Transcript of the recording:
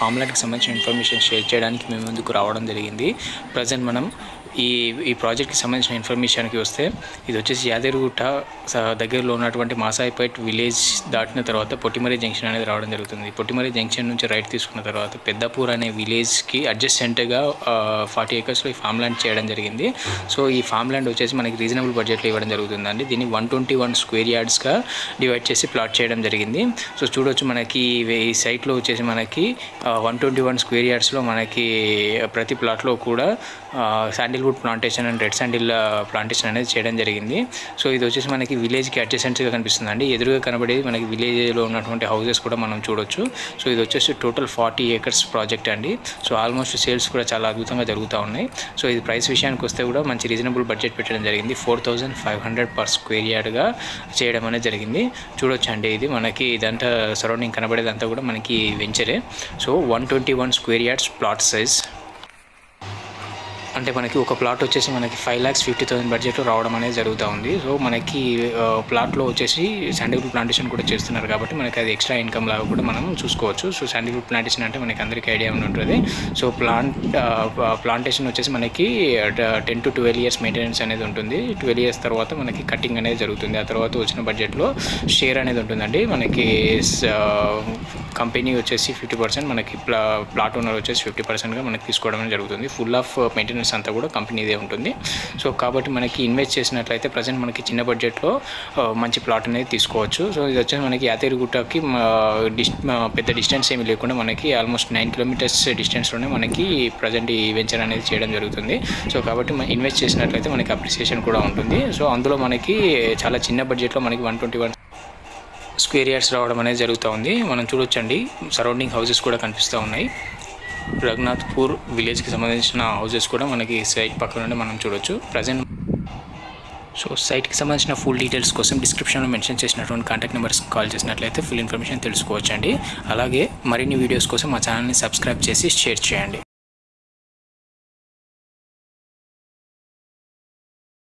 ఫార్ములాకి సంబంధించిన information share చేయడానికి మేము ముందుకు రావడం జరిగింది. ప్రజెంట్ మనం ఈ ఈ ప్రాజెక్ట్కి సంబంధించిన ఇన్ఫర్మేషన్కి వస్తే ఇది వచ్చేసి యాదగిరిగుట్ట దగ్గరలో ఉన్నటువంటి మాసాయిపేట్ విలేజ్ దాటిన తర్వాత పొట్టిమరి జంక్షన్ అనేది రావడం జరుగుతుంది. పొట్టిమరి జంక్షన్ నుంచి రైట్ తీసుకున్న తర్వాత పెద్దపూర్ అనే విలేజ్కి అడ్జస్టెంట్గా ఫార్టీ ఏకర్స్లో ఈ ఫామ్ ల్యాండ్ చేయడం జరిగింది. సో ఈ ఫామ్ ల్యాండ్ వచ్చేసి మనకి రీజనబుల్ బడ్జెట్లో ఇవ్వడం జరుగుతుందండి. దీన్ని వన్ ట్వంటీ వన్ స్క్వేర్ యార్డ్స్గా డివైడ్ చేసి ప్లాట్ చేయడం జరిగింది. సో చూడొచ్చు మనకి ఈ సైట్లో వచ్చేసి మనకి వన్ ట్వంటీ వన్ స్క్వేర్ యార్డ్స్లో మనకి ప్రతి ప్లాట్లో కూడా sandalwood plantation and red sandal plantation అనేది చేయడం జరిగింది. సో ఇది వచ్చేసి మనకి విలేజ్కి అడ్జసెంట్గా కనిపిస్తుంది అండి ఎదురుగా కనబడేది మనకి విలేజ్లో ఉన్నటువంటి హౌసెస్ కూడా మనం చూడొచ్చు. సో ఇది వచ్చేసి టోటల్ ఫార్టీ ఏకర్స్ ప్రాజెక్ట్ అండి. సో ఆల్మోస్ట్ సేల్స్ కూడా చాలా అద్భుతంగా జరుగుతూ ఉన్నాయి. సో ఇది ప్రైస్ విషయానికి వస్తే కూడా మంచి రీజనబుల్ బడ్జెట్ పెట్టడం జరిగింది. Four thousand five hundred per square యార్డ్గా చేయడం అనేది జరిగింది. చూడొచ్చు అండి ఇది మనకి ఇదంతా సరౌండింగ్ కనబడేదంతా కూడా మనకి వెంచరే so one twenty one square yards plot size అంటే మనకి ఒక ప్లాట్ వచ్చేసి మనకి ఫైవ్ ల్యాక్స్ ఫిఫ్టీ థౌసండ్ బడ్జెట్లో రావడం అనేది జరుగుతూ ఉంది. సో మనకి ప్లాట్లో వచ్చేసి శాండిల్వుడ్ ప్లాంటేషన్ కూడా చేస్తున్నారు కాబట్టి మనకి అది ఎక్స్ట్రా ఇన్కమ్ లాగా కూడా మనం చూసుకోవచ్చు. సో శాండిల్వుడ్ ప్లాంటేషన్ అంటే మనకి అందరికీ ఐడియా ఉంటుంది. సో ప్లాంట్ ప్లాంటేషన్ వచ్చేసి మనకి ten to twelve years maintenance అనేది ఉంటుంది. ట్వెల్వ్ ఇయర్స్ తర్వాత మనకి కటింగ్ అనేది జరుగుతుంది. ఆ తర్వాత వచ్చిన బడ్జెట్లో షేర్ అనేది ఉంటుందండి. మనకి కంపెనీ వచ్చేసి ఫిఫ్టీ పర్సెంట్ మనకి ప్లా ప్లాట్ ఓనర్ వచ్చేసి ఫిఫ్టీ పర్సెంట్గా మనకి తీసుకోవడం అనేది జరుగుతుంది ఫుల్ ఆఫ్ మెయింటెనెన్స్ అంతా కూడా కంపెనీదే ఉంటుంది. సో కాబట్టి మనకి ఇన్వెస్ట్ చేసినట్లయితే ప్రజెంట్ మనకి చిన్న బడ్జెట్లో uh, మంచి ప్లాట్ అనేది తీసుకోవచ్చు. సో ఇది వచ్చేసి మనకి యాదగిరిగుట్టకి డిస్ uh, uh, పెద్ద డిస్టెన్స్ ఏమి లేకుండా మనకి ఆల్మోస్ట్ నైన్ కిలోమీటర్స్ డిస్టెన్స్లోనే మనకి ప్రజెంట్ ఈ వెంచర్ అనేది చేయడం జరుగుతుంది. సో కాబట్టి మనం ఇన్వెస్ట్ చేసినట్లయితే మనకి అప్రిసియేషన్ కూడా ఉంటుంది. సో అందులో మనకి చాలా చిన్న బడ్జెట్లో మనకి one twenty one square yards రావడం అనేది జరుగుతూ ఉంది. మనం చూడొచ్చండి. సరౌండింగ్ హౌసెస్ కూడా కనిపిస్తూ ఉన్నాయి. రఘునాథ్పూర్ విలేజ్కి సంబంధించిన హౌసెస్ కూడా మనకి సైట్ పక్కన నుండి మనం చూడొచ్చు. ప్రజెంట్ సో సైట్కి సంబంధించిన ఫుల్ డీటెయిల్స్ కోసం డిస్క్రిప్షన్లో మెన్షన్ చేసినటువంటి కాంటాక్ట్ నెంబర్స్ కాల్ చేసినట్లయితే ఫుల్ ఇన్ఫర్మేషన్ తెలుసుకోవచ్చండి. అలాగే మరిన్ని వీడియోస్ కోసం మా ఛానల్ని సబ్స్క్రైబ్ చేసి షేర్ చేయండి.